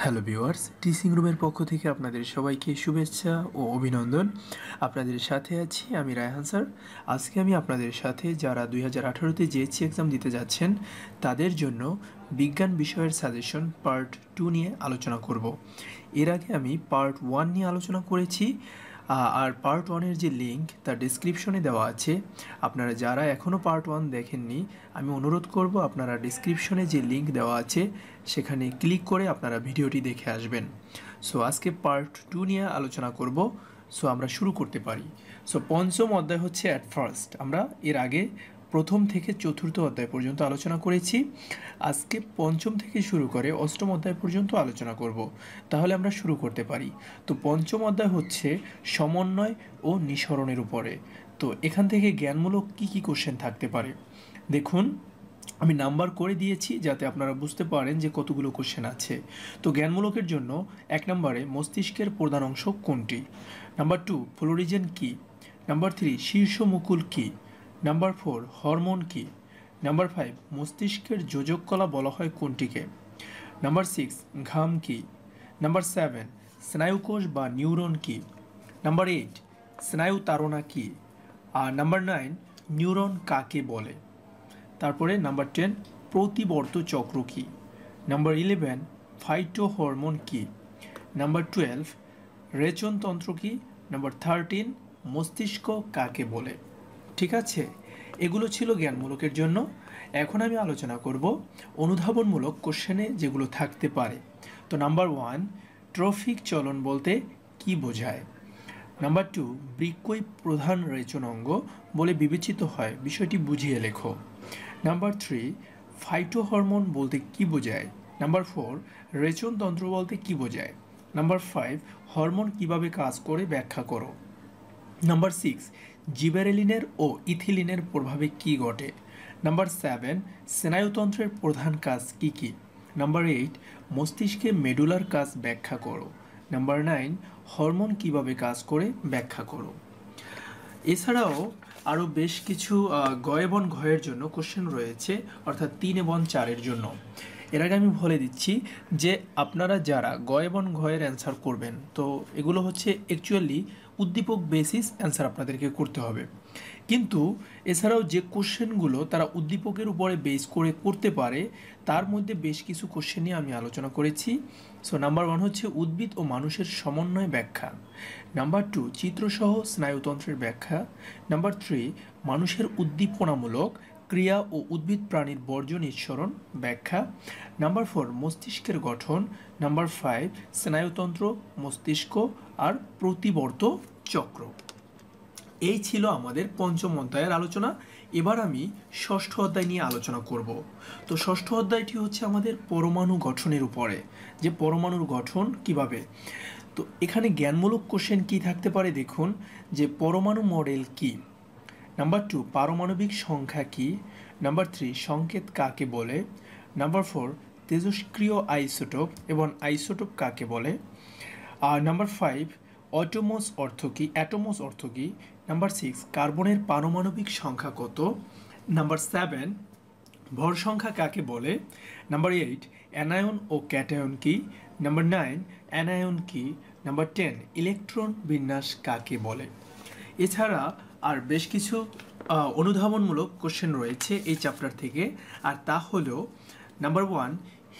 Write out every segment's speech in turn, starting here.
Hello viewers teaching রুমের পক্ষ থেকে আপনাদের সবাইকে শুভেচ্ছা ও অভিনন্দন। আপনাদের সাথে আছি আমি রায়হান স্যার। আজকে আমি আপনাদের সাথে যারা দুই হাজার আঠারোতে জিএসসি এক্সাম দিতে যাচ্ছেন, তাদের জন্য বিজ্ঞান বিষয়ের সাজেশন পার্ট টু নিয়ে আলোচনা করব। এর আগে আমি পার্ট ওয়ান নিয়ে আলোচনা করেছি। আর পার্ট ওয়ানের যে লিঙ্ক তার ডিসক্রিপশনে দেওয়া আছে। আপনারা যারা এখনও পার্ট ওয়ান দেখেননি, আমি অনুরোধ করব আপনারা ডিসক্রিপশনে যে লিঙ্ক দেওয়া আছে, সেখানে ক্লিক করে আপনারা ভিডিওটি দেখে আসবেন। সো আজকে পার্ট টু নিয়ে আলোচনা করব। সো আমরা শুরু করতে পারি। সো পঞ্চম অধ্যায় হচ্ছে অ্যাট ফার্স্ট আমরা এর আগে প্রথম থেকে চতুর্থ অধ্যায় পর্যন্ত আলোচনা করেছি। আজকে পঞ্চম থেকে শুরু করে অষ্টম অধ্যায় পর্যন্ত আলোচনা করব। তাহলে আমরা শুরু করতে পারি। তো পঞ্চম অধ্যায় হচ্ছে সমন্বয় ও নিঃসরণের উপরে। তো এখান থেকে জ্ঞানমূলক কি কি কোশ্চেন থাকতে পারে? দেখুন, আমি নাম্বার করে দিয়েছি যাতে আপনারা বুঝতে পারেন যে কতগুলো কোশ্চেন আছে। তো জ্ঞানমূলকের জন্য এক নম্বরে মস্তিষ্কের প্রধান অংশ কোনটি? নাম্বার টু ফ্লোরিজেন কি? নাম্বার থ্রি শীর্ষ মুকুল কী? নাম্বার ফোর হরমোন কি? নাম্বার ফাইভ মস্তিষ্কের যোজক কলা বলা হয় কোনটিকে? নাম্বার সিক্স ঘাম কি? নাম্বার সেভেন স্নায়ুকোষ বা নিউরন কি? নাম্বার এইট স্নায়ু তারণা কি? আর নাম্বার নাইন নিউরন কাকে বলে? তারপরে নাম্বার টেন প্রতিবর্ত চক্র কি? নাম্বার ইলেভেন ফাইটো হরমোন কি? নাম্বার টুয়েলভ রেচনতন্ত্র কি? নাম্বার থার্টিন মস্তিষ্ক কাকে বলে? ঠিক আছে? এগুলো ছিল জ্ঞানমূলকের জন্য। এখন আমি আলোচনা করব অনুধাবনমূলক কোশ্চেনে যেগুলো থাকতে পারে। তো নাম্বার ওয়ান, ট্রফিক চলন বলতে কি বোঝায়? নাম্বার টু বৃক্ষই প্রধান রেচন অঙ্গ বলে বিবেচিত হয়, বিষয়টি বুঝিয়ে লেখো। নাম্বার থ্রি, ফাইটোহরমোন বলতে কি বোঝায়? নাম্বার ফোর, রেচনতন্ত্র বলতে কি বোঝায়? নাম্বার ফাইভ, হরমোন কীভাবে কাজ করে ব্যাখ্যা করো? নাম্বার সিক্স জিবেরেলিনের ও ইথিলিনের প্রভাবে কি ঘটে? নাম্বার সেভেন, স্নায়ুতন্ত্রের প্রধান কাজ কি কি? নাম্বার এইট, মস্তিষ্কে মেডুলার কাজ ব্যাখ্যা করো। নাম্বার নাইন, হরমোন কীভাবে কাজ করে ব্যাখ্যা করো। এছাড়াও আরও বেশ কিছু গ এবং ঘয়ের জন্য কোশ্চেন রয়েছে, অর্থাৎ তিন এবং চারের জন্য। এর আগে আমি বলে দিচ্ছি যে আপনারা যারা গ এবং ঘয়ের অ্যান্সার করবেন, তো এগুলো হচ্ছে অ্যাকচুয়ালি উদ্দীপক বেসিস অ্যান্সার আপনাদেরকে করতে হবে। কিন্তু এছাড়াও যে কোশ্চেনগুলো তারা উদ্দীপকের উপরে বেস করে করতে পারে, তার মধ্যে বেশ কিছু কোশ্চেন নিয়ে আমি আলোচনা করেছি। সো নাম্বার ওয়ান হচ্ছে উদ্ভিদ ও মানুষের সমন্বয় ব্যাখ্যা। নাম্বার টু চিত্রসহ স্নায়ুতন্ত্রের ব্যাখ্যা। নাম্বার থ্রি মানুষের উদ্দীপনামূলক ক্রিয়া ও উদ্ভিদ প্রাণীর বর্জ্য নিঃসরণ ব্যাখ্যা। নাম্বার ফোর মস্তিষ্কের গঠন। নাম্বার ফাইভ স্নায়ুতন্ত্র, মস্তিষ্ক আর প্রতিবর্ত চক্র। এই ছিল আমাদের পঞ্চম অধ্যায়ের আলোচনা। এবার আমি ষষ্ঠ অধ্যায় নিয়ে আলোচনা করব। তো ষষ্ঠ অধ্যায়টি হচ্ছে আমাদের পরমাণু গঠনের উপরে। যে পরমাণুর গঠন কীভাবে? তো এখানে জ্ঞানমূলক কোশ্চেন কি থাকতে পারে দেখুন, যে পরমাণু মডেল কি? নাম্বার টু পারমাণবিক সংখ্যা কি? নাম্বার থ্রি সংকেত কাকে বলে? নাম্বার ফোর তেজস্ক্রিয় আইসোটোপ এবং আইসোটোপ কাকে বলে? আর নাম্বার ফাইভ অটোমোস অর্থ কী? অ্যাটোমোস অর্থ কী? নাম্বার সিক্স, কার্বনের পারমাণবিক সংখ্যা কত? নাম্বার সেভেন, ভর সংখ্যা কাকে বলে? নাম্বার এইট, অ্যানায়ন ও ক্যাটায়ন কি? নাম্বার নাইন, অ্যানায়ন কি? নাম্বার টেন, ইলেকট্রন বিন্যাস কাকে বলে? এছাড়া আর বেশ কিছু অনুধাবনমূলক কোশ্চেন রয়েছে এই চ্যাপ্টার থেকে। আর তা হলো, নাম্বার ওয়ান,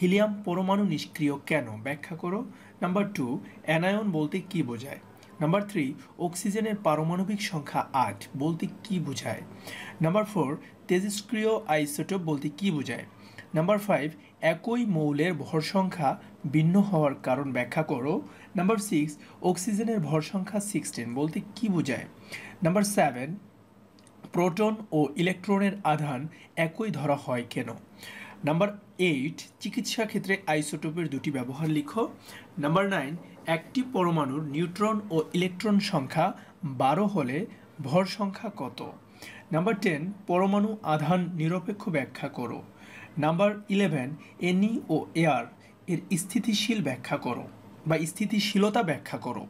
হিলিয়াম পরমাণু নিষ্ক্রিয় কেন? ব্যাখ্যা করো। নাম্বার টু অ্যানায়ন বলতে কি বোঝায়? নাম্বার থ্রি অক্সিজেনের পারমাণবিক সংখ্যা আট বলতে কি বোঝায়? নাম্বার ফোর তেজস্ক্রিয় আইসোটোপ বলতে কি বোঝায়? নাম্বার ফাইভ একই মৌলের ভর সংখ্যা ভিন্ন হওয়ার কারণ ব্যাখ্যা করো। নাম্বার সিক্স অক্সিজেনের ভর সংখ্যা সিক্সটিন বলতে কি বোঝায়? নাম্বার সেভেন প্রোটন ও ইলেকট্রনের আধান একই ধরা হয় কেন? নাম্বার এইট চিকিৎসা ক্ষেত্রে আইসোটোপের দুটি ব্যবহার লিখো। নাম্বার নাইন একটি পরমাণুর নিউট্রন ও ইলেকট্রন সংখ্যা বারো হলে ভর সংখ্যা কত? নাম্বার টেন পরমাণু আধান নিরপেক্ষ ব্যাখ্যা করো। নাম্বার ইলেভেন এনি ও এয়ার এর স্থিতিশীল ব্যাখ্যা করো বা স্থিতিশীলতা ব্যাখ্যা করো।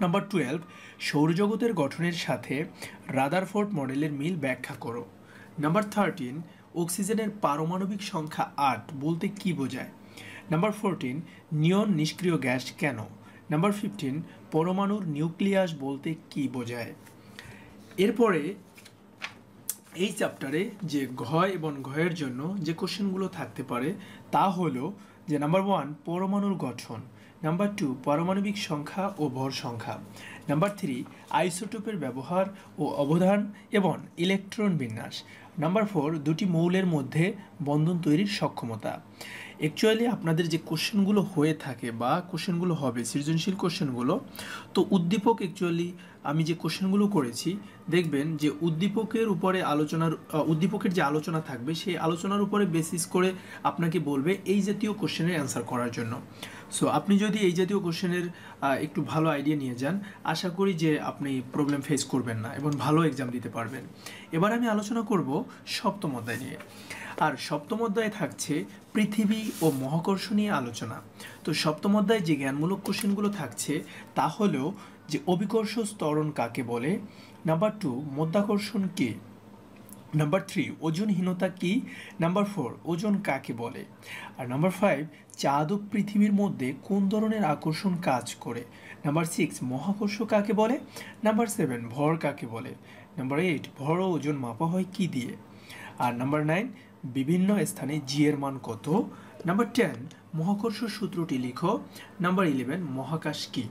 নাম্বার টুয়েলভ সৌরজগতের গঠনের সাথে রাদারফোর্ড মডেলের মিল ব্যাখ্যা করো। নাম্বার থার্টিন অক্সিজেনের পারমাণবিক সংখ্যা আট বলতে কি বোঝায়? নাম্বার ফোরটিন নিয়ন নিষ্ক্রিয় গ্যাস কেন? নাম্বার ফিফটিন পরমাণুর নিউক্লিয়াস বলতে কি বোঝায়? এরপরে এই চ্যাপ্টারে যে ঘয় এবং ঘয়ের জন্য যে কোশ্চেনগুলো থাকতে পারে, তা হলো যে নাম্বার ওয়ান পরমাণুর গঠন। নাম্বার টু পারমাণবিক সংখ্যা ও ভর সংখ্যা। নাম্বার থ্রি আইসোটোপের ব্যবহার ও অবদান এবং ইলেকট্রন বিন্যাস। নাম্বার ফোর দুটি মৌলের মধ্যে বন্ধন তৈরির সক্ষমতা। অ্যাকচুয়ালি আপনাদের যে কোশ্চেনগুলো হয়ে থাকে বা কোশ্চেনগুলো হবে, সৃজনশীল কোশ্চেনগুলো, তো উদ্দীপক অ্যাকচুয়ালি আমি যে কোশ্চেনগুলো করেছি, দেখবেন যে উদ্দীপকের উপরে আলোচনার উদ্দীপকের যে আলোচনা থাকবে, সেই আলোচনার উপরে বেসিস করে আপনাকে বলবে এই জাতীয় কোশ্চেনের অ্যান্সার করার জন্য। সো আপনি যদি এই জাতীয় কোশ্চেনের একটু ভালো আইডিয়া নিয়ে যান, আশা করি যে আপনি প্রবলেম ফেস করবেন না এবং ভালো এক্সাম দিতে পারবেন। এবার আমি আলোচনা করব সপ্তম অধ্যায় নিয়ে। আর সপ্তম অধ্যায়ে থাকছে পৃথিবী ও মহাকর্ষ নিয়ে আলোচনা। তো সপ্তম অধ্যায়ে যে জ্ঞানমূলক কোশ্চেনগুলো থাকছে, তা হলো যে অভিকর্ষ স্তরণ কাকে বলে? নাম্বার টু মধ্যাকর্ষণ কে? নাম্বার থ্রি ওজনহীনতা কি? নাম্বার ফোর ওজন কাকে বলে? আর নাম্বার ফাইভ চাঁদ ও পৃথিবীর মধ্যে কোন ধরনের আকর্ষণ কাজ করে? নাম্বার সিক্স মহাকর্ষ কাকে বলে? নাম্বার সেভেন ভর কাকে বলে? নাম্বার এইট ভর ওজন মাপা হয় কি দিয়ে? আর নাম্বার নাইন বিভিন্ন স্থানে জিয়ের মান কত? নাম্বার টেন মহাকর্ষ সূত্রটি লিখো। নাম্বার ইলেভেন মহাকাশ কী?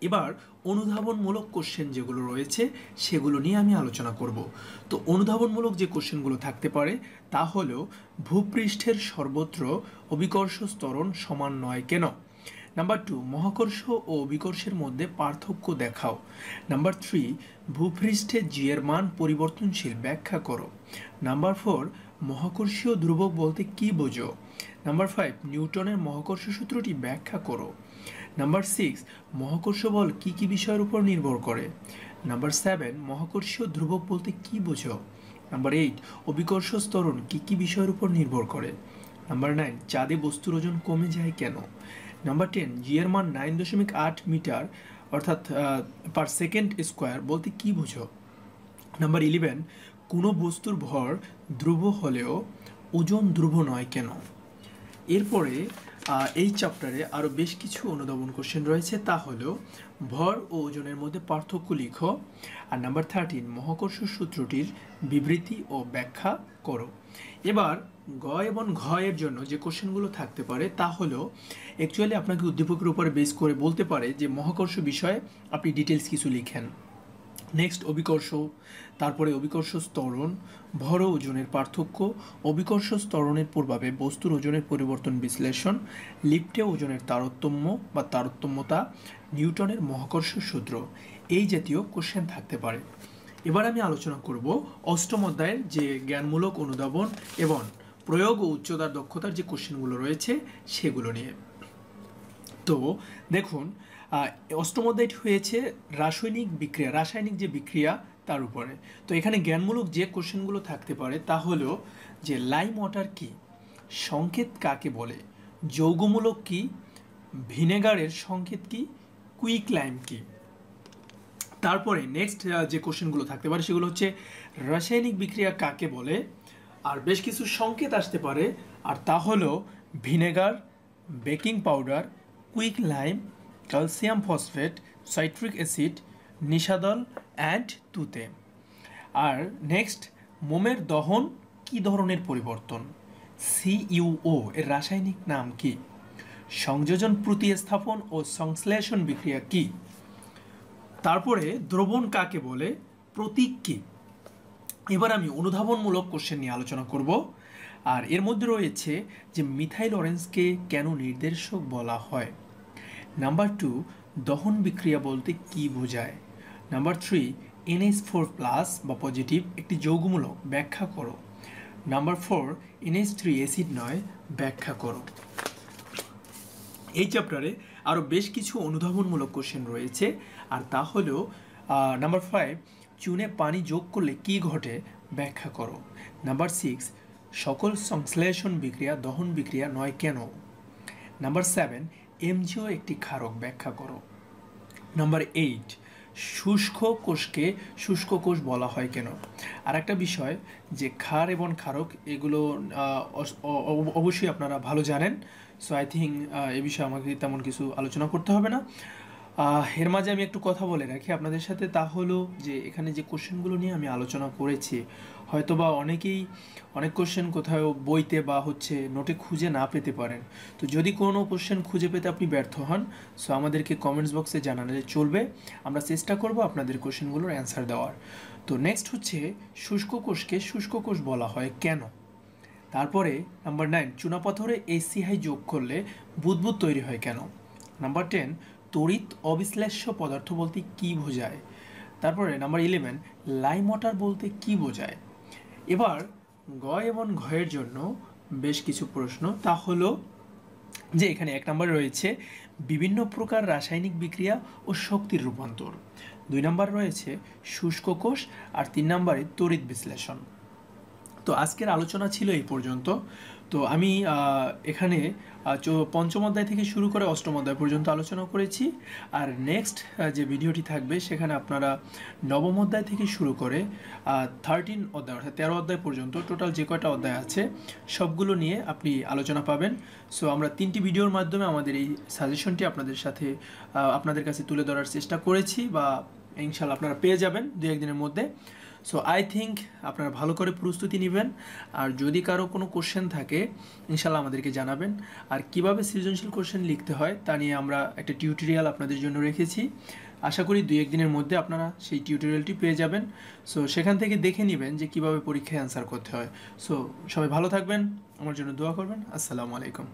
এবার অনুধাবনমূলক কোশ্চেন যেগুলো রয়েছে, সেগুলো নিয়ে আমি আলোচনা করব। তো অনুধাবনমূলক যে কোশ্চেনগুলো থাকতে পারে, তা হলো, ভূপৃষ্ঠের সর্বত্র অভিকর্ষ স্তরণ সমান নয় কেন? নাম্বার টু মহাকর্ষ ও অভিকর্ষের মধ্যে পার্থক্য দেখাও। নাম্বার থ্রি ভূপৃষ্ঠে জিয়ের মান পরিবর্তনশীল, ব্যাখ্যা করো। নাম্বার ফোর মহাকর্ষীয় ধ্রুবক বলতে কি বোঝো? নাম্বার ফাইভ নিউটনের মহাকর্ষ সূত্রটি ব্যাখ্যা করো। নাম্বার সিক্স মহাকর্ষ বল কি কি বিষয়ের উপর নির্ভর করে? নাম্বার সেভেন মহাকর্ষীয় ধ্রুবক বলতে কি বোঝো? নাম্বার এইট অভিকর্ষ স্তরণ কি কি বিষয়ের উপর নির্ভর করে? নাম্বার নাইন চাঁদে বস্তুর ওজন কমে যায় কেন? নাম্বার টেন জিয়ের মান নাইন দশমিক আট মিটার, অর্থাৎ পার সেকেন্ড স্কোয়ার বলতে কি বোঝো? নাম্বার ইলেভেন কোনো বস্তুর ভর ধ্রুব হলেও ওজন ধ্রুব নয় কেন? এরপরে এই চ্যাপ্টারে আরও বেশ কিছু অনুধাবন কোশ্চেন রয়েছে। তা হলো, ভর ও ওজনের মধ্যে পার্থক্য লিখো। আর নাম্বার থার্টিন মহাকর্ষ সূত্রটির বিবৃতি ও ব্যাখ্যা করো। এবার, গ এবং ঘ এর জন্য যে কোশ্চেনগুলো থাকতে পারে, তা হলো অ্যাকচুয়ালি আপনাকে উদ্দীপকের উপরে বেস করে বলতে পারে যে মহাকর্ষ বিষয়ে আপনি ডিটেলস কিছু লিখেন। নেক্সট অভিকর্ষ তারপরে অভিকর্ষ স্তরণ ভর ওজনের পার্থক্য অভিকর্ষ স্তরণের প্রভাবে বস্তুর ওজনের পরিবর্তন বিশ্লেষণ লিফটে ওজনের তারতম্য বা তারতম্যতা, নিউটনের মহাকর্ষ সূত্র, এই জাতীয় কোশ্চেন থাকতে পারে। এবার আমি আলোচনা করব অষ্টম অধ্যায়ের যে জ্ঞানমূলক অনুধাবন এবং প্রয়োগ ও উচ্চতার দক্ষতার যে কোশ্চেনগুলো রয়েছে সেগুলো নিয়ে। তো দেখুন অষ্টম হয়েছে রাসায়নিক বিক্রিয়া, রাসায়নিক যে বিক্রিয়া তার উপরে। তো এখানে জ্ঞানমূলক যে কোশ্চেনগুলো থাকতে পারে তা হলো যে লাইম ওয়াটার কি? সংকেত কাকে বলে? যৌগমূলক কি? ভিনেগারের সংকেত কি? কুইক লাইম কি? তারপরে নেক্সট যে কোশ্চেনগুলো থাকতে পারে সেগুলো হচ্ছে রাসায়নিক বিক্রিয়া কাকে বলে? আর বেশ কিছু সংকেত আসতে পারে। আর তা হলো vinegar, baking powder quick lime calcium phosphate, citric acid নিশাদল and তুতে। আর নেক্সট মোমের দহন কি ধরনের পরিবর্তন? সিইউও এর রাসায়নিক নাম কি? সংযোজন প্রতিস্থাপন ও সংশ্লেষণ বিক্রিয়া কি? তারপরে দ্রবণ কাকে বলে? প্রতীক কি? এবার আমি অনুধাবনমূলক কোশ্চেন নিয়ে আলোচনা করব। আর এর মধ্যে রয়েছে যে মিথাইল অরেঞ্জকে কেন নির্দেশক বলা হয়? নাম্বার টু দহন বিক্রিয়া বলতে কি বোঝায়? Number three N S four plus বা পজিটিভ একটি যৌগমূলক, ব্যাখ্যা করো। Number four N S three acid নয়, ব্যাখ্যা করো। এই চ্যাপ্টারে আরও বেশ কিছু অনুধাবনমূলক কোশ্চেন রয়েছে, আর তা হলো নাম্বার ফাইভ চুনে পানি যোগ করলে কি ঘটে, ব্যাখ্যা করো। নাম্বার সিক্স সকল সংশ্লেষণ বিক্রিয়া, দহন বিক্রিয়া নয় কেন? নাম্বার সেভেন এমজিও একটি ক্ষারক ব্যাখ্যা করো। নাম্বার এইট শুষ্ক কোষকে শুষ্ক কোষ বলা হয় কেন? আর একটা বিষয় যে ক্ষার এবং ক্ষারক এগুলো অবশ্যই আপনারা ভালো জানেন। সো আই থিঙ্ক এ বিষয়ে আমাকে তেমন কিছু আলোচনা করতে হবে না। এর মাঝে আমি একটু কথা বলে রাখি আপনাদের সাথে। তা হলো যে, এখানে যে কোশ্চেনগুলো নিয়ে আমি আলোচনা করেছি হয়তো বা অনেকেই অনেক কোশ্চেন কোথাও বইতে বা হচ্ছে নোটে খুঁজে না পেতে পারেন। তো যদি কোনো কোশ্চেন খুঁজে পেতে আপনি ব্যর্থ হন সো আমাদেরকে কমেন্টস বক্সে জানালে চলবে। আমরা চেষ্টা করব আপনাদের কোশ্চেনগুলোর অ্যান্সার দেওয়ার। তো নেক্সট হচ্ছে, শুষ্ক কোষকে শুষ্ক কোষ বলা হয় কেন? তারপরে নাম্বার নাইন চুনাপাথরে এসিআই যোগ করলে বুদবুদ তৈরি হয় কেন? নাম্বার টেন তড়িৎ অবিশ্লেষ্য পদার্থ বলতে কি বোঝায়? তারপরে নাম্বার ইলেভেন লাইম ওয়াটার বলতে কি বোঝায়? এবার গ এবং ঘয়ের জন্য বেশ কিছু প্রশ্ন। তা হলো যে এখানে এক নম্বরে রয়েছে, বিভিন্ন প্রকার রাসায়নিক বিক্রিয়া ও শক্তির রূপান্তর। দুই নম্বর রয়েছে শুষ্ক কোষ আর তিন নম্বরে তড়িৎ বিশ্লেষণ। তো আজকের আলোচনা ছিল এই পর্যন্ত। তো আমি এখানে পঞ্চম অধ্যায় থেকে শুরু করে অষ্টম অধ্যায় পর্যন্ত আলোচনা করেছি। আর নেক্সট যে ভিডিওটি থাকবে, সেখানে আপনারা নবম অধ্যায় থেকে শুরু করে থার্টিন অধ্যায়, অর্থাৎ তেরো অধ্যায় পর্যন্ত টোটাল যে কয়টা অধ্যায় আছে, সবগুলো নিয়ে আপনি আলোচনা পাবেন। সো আমরা তিনটি ভিডিওর মাধ্যমে আমাদের এই সাজেশনটি আপনাদের সাথে আপনাদের কাছে তুলে ধরার চেষ্টা করেছি বা ইনশাল্লাহ আপনারা পেয়ে যাবেন দু একদিনের মধ্যে। সো আই থিঙ্ক আপনারা ভালো করে প্রস্তুতি নেবেন। আর যদি কারও কোনো কোশ্চেন থাকে ইনশাল্লাহ আমাদেরকে জানাবেন। আর কীভাবে সৃজনশীল কোশ্চেন লিখতে হয়, তা নিয়ে আমরা একটা টিউটোরিয়াল আপনাদের জন্য রেখেছি। আশা করি দুই একদিনের মধ্যে আপনারা সেই টিউটোরিয়ালটি পেয়ে যাবেন। সো সেখান থেকে দেখে নেবেন যে কীভাবে পরীক্ষায় অ্যান্সার করতে হয়। সো সবাই ভালো থাকবেন। আমার জন্য দোয়া করবেন। আসসালামু আলাইকুম।